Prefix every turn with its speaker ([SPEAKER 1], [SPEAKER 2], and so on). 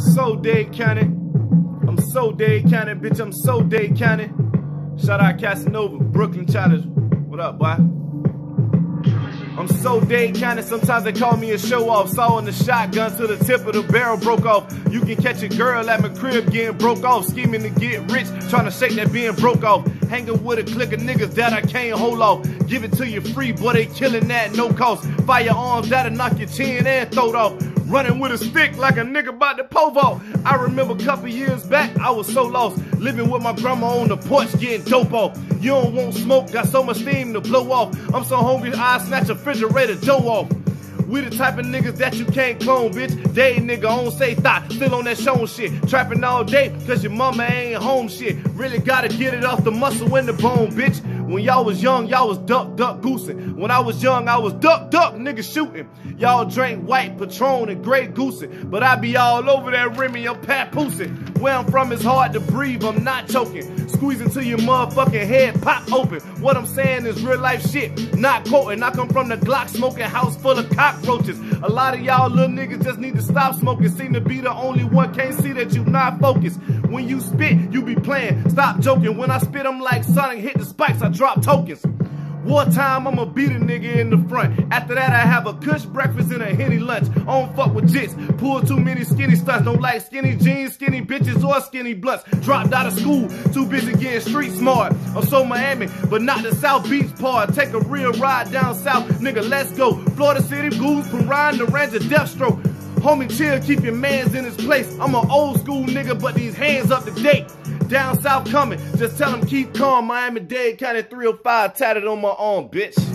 [SPEAKER 1] so Dade County. I'm so Dade County, bitch. I'm so Dade County. Shout out Casanova, Brooklyn Challenge. What up, boy? I'm so Dade County, sometimes they call me a show off. Sawing the shotgun to the tip of the barrel broke off. You can catch a girl at my crib getting broke off. Scheming to get rich, trying to shake that being broke off. Hanging with a clique of niggas that I can't hold off. Give it to you free, boy, they killing that, no cost. Firearms that'll knock your chin and throat off. Running with a stick like a nigga about to povo. I remember a couple years back, I was so lost. Living with my grandma on the porch, getting dope off. You don't want smoke, got so much steam to blow off. I'm so hungry, I snatch a refrigerator dough off. We the type of niggas that you can't clone, bitch. Day nigga on say thought, still on that show shit. Trapping all day, cause your mama ain't home shit. Really gotta get it off the muscle and the bone, bitch. When y'all was young, y'all was duck, duck, goosing. When I was young, I was duck, duck, nigga shooting. Y'all drank white Patron and Grey Goosing. But I be all over that Remy and papoosing. Where I'm from is hard to breathe, I'm not choking. Squeezing till your motherfucking head pop open. What I'm saying is real life shit, not quoting. I come from the Glock smoking house full of cockroaches. A lot of y'all little niggas just need to stop smoking. Seem to be the only one can't see that you not focused. When you spit, you be playing. Stop joking. When I spit, I'm like Sonic hit the spikes. I drop tokens. Wartime, I'ma beat a nigga in the front. After that, I have a cush breakfast and a henny lunch. I don't fuck with jits. Pull too many skinny stunts. Don't like skinny jeans, skinny bitches, or skinny blunts. Dropped out of school, too busy getting street smart. I'm so Miami, but not the South Beach part. Take a real ride down south, nigga, let's go. Florida City Blues, Piran, the Ranger, Deathstroke. Homie, chill, keep your mans in his place. I'm an old school nigga, but these hands up to date. Down south coming, just tell him keep calm. Miami Dade County 305 tatted on my arm, bitch.